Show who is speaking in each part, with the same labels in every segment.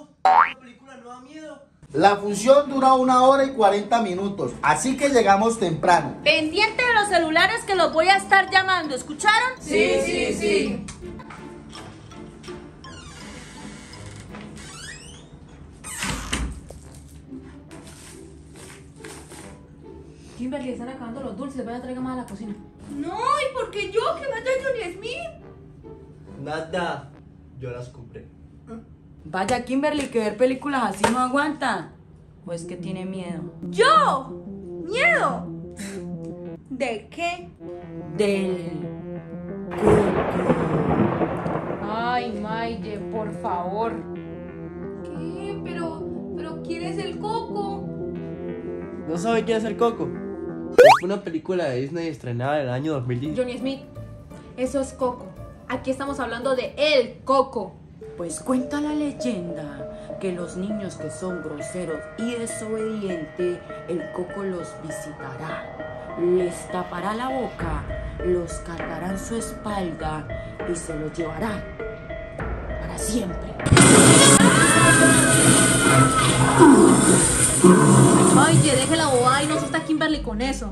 Speaker 1: miedo. La película no da miedo.
Speaker 2: La función dura una hora y 40 minutos, así que llegamos temprano.
Speaker 3: Pendiente de los celulares que los voy a estar llamando, ¿escucharon?
Speaker 4: Sí, sí, sí.
Speaker 5: Kimberly, están acabando los dulces, vaya a traer más a la cocina.
Speaker 4: No, ¿y por qué yo? Que vaya Johnny Smith.
Speaker 1: Nada. Yo las compré.
Speaker 5: Vaya Kimberly, que ver películas así no aguanta. Pues que tiene miedo.
Speaker 4: ¿Yo? ¿Miedo? ¿De qué?
Speaker 5: Del...
Speaker 3: Ay, Maye, por favor.
Speaker 4: ¿Qué? Pero, pero ¿quién es el coco?
Speaker 1: ¿No sabe quién es el Coco? Es una película de Disney estrenada en el año 2010.
Speaker 3: Johnny Smith, eso es Coco. Aquí estamos hablando de el Coco.
Speaker 5: Pues cuenta la leyenda que los niños que son groseros y desobedientes, el coco los visitará, les tapará la boca, los cargará en su espalda y se los llevará para siempre.
Speaker 3: Maye, deje la bobada y no se está Kimberly con eso.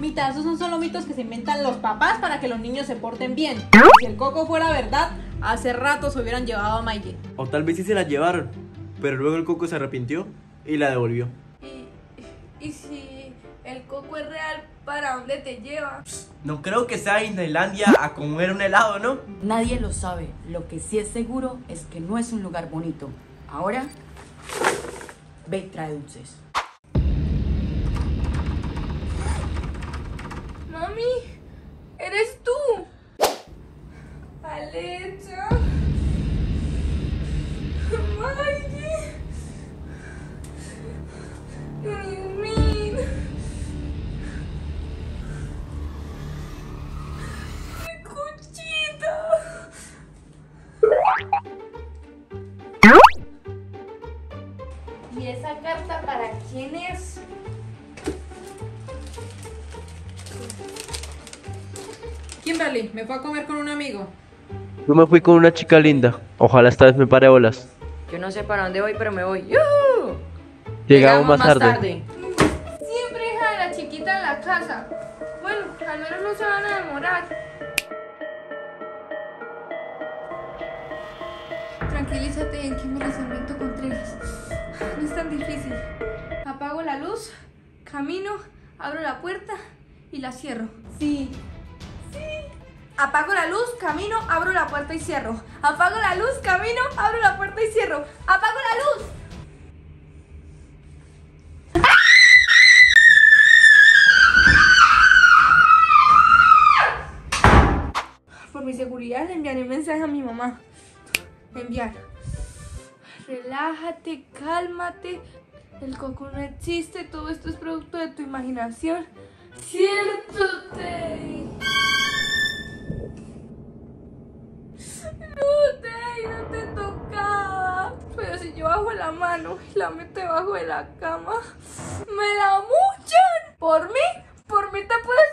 Speaker 3: Mitad, esos son solo mitos que se inventan los papás para que los niños se porten bien. Si el Coco fuera verdad, hace rato se hubieran llevado a Maye.
Speaker 1: O tal vez sí se la llevaron. Pero luego el Coco se arrepintió y la devolvió.
Speaker 4: ¿Y, y si el coco es real, ¿para dónde te lleva?
Speaker 1: No creo que sea Disneylandia a comer un helado, ¿no?
Speaker 5: Nadie lo sabe, lo que sí es seguro es que no es un lugar bonito. Ahora, ve y trae dulces.
Speaker 4: Mami, quién es?
Speaker 3: Kimberly, me fue a comer con un amigo.
Speaker 1: Yo me fui con una chica linda. Ojalá esta vez me pare bolas.
Speaker 5: Yo no sé para dónde voy, pero me voy. ¡Yujú!
Speaker 1: Llegamos más tarde.
Speaker 4: Siempre hija de la chiquita en la casa. Bueno, al menos no se van a demorar. Tranquilízate en Kimberly Sarmiento Contreras. No es tan difícil. Apago la luz, camino, abro la puerta y la cierro. Sí. Sí. Apago la luz, camino, abro la puerta y cierro. Apago la luz, camino, abro la puerta y cierro. Apago la luz. Por mi seguridad le enviaré un mensaje a mi mamá. Enviar. Relájate, cálmate. El coco no existe, todo esto es producto de tu imaginación. Cierto, Teddy. No, Teddy, no te tocaba. Pero si yo bajo la mano y la meto debajo de la cama, me la muchan. Por mí, por mí te puedes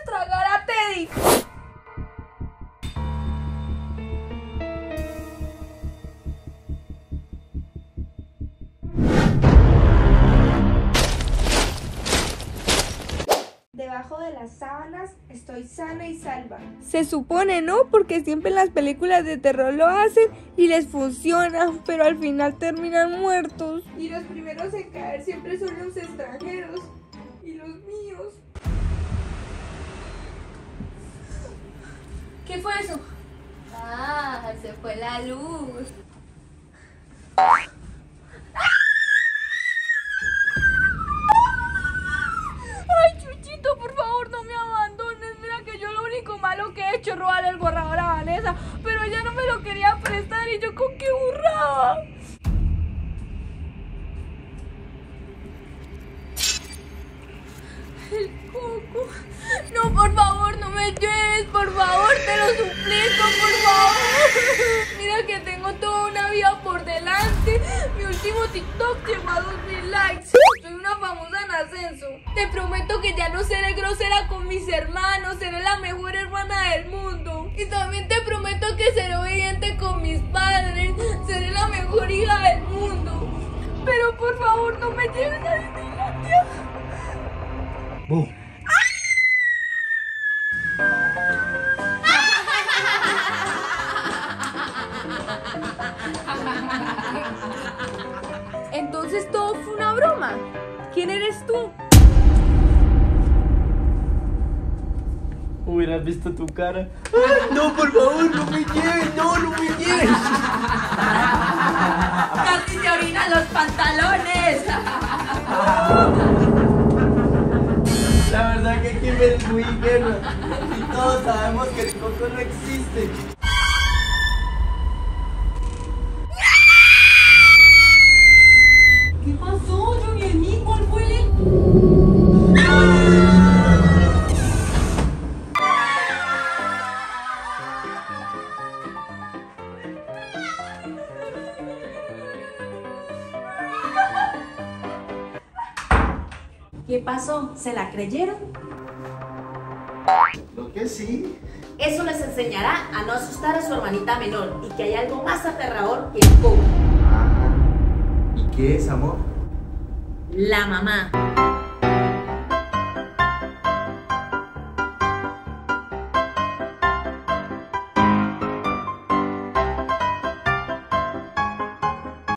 Speaker 4: Debajo de las sábanas estoy sana y salva. Se supone, ¿no? Porque siempre en las películas de terror lo hacen y les funciona, pero al final terminan muertos. Y los primeros en caer siempre son los extranjeros y los míos. ¿Qué fue eso? Ah, se fue la luz. Yo con qué burraba. El coco. No, por favor, no me lleves, por favor, te lo suplico, por favor. Mira que tengo toda una vida por delante. Mi último TikTok llegó a 2000 likes. Soy una famosa en ascenso. Te prometo que ya no seré grosera con mis hermanos, seré la mejor hermana del mundo. Y también te prometo que seré obediente padres, seré la mejor hija del mundo. por favor, no me lleves a Disneylandia.
Speaker 2: Bu.
Speaker 4: Entonces todo fue una broma. ¿Quién eres tú?
Speaker 1: Hubieras visto tu cara. ¡Ay, no, por favor, no me lleves! ¡No, no me lleves!
Speaker 6: ¡Casi se orinan los pantalones!
Speaker 1: La verdad que aquí me es muy guerra. Y todos sabemos que el coco no existe.
Speaker 6: ¿Qué pasó? ¿Se la creyeron?
Speaker 2: Lo que sí.
Speaker 6: Eso les enseñará a no asustar a su hermanita menor y que hay algo más aterrador que el coco.
Speaker 2: Ah. ¿Y qué es, amor?
Speaker 6: La mamá.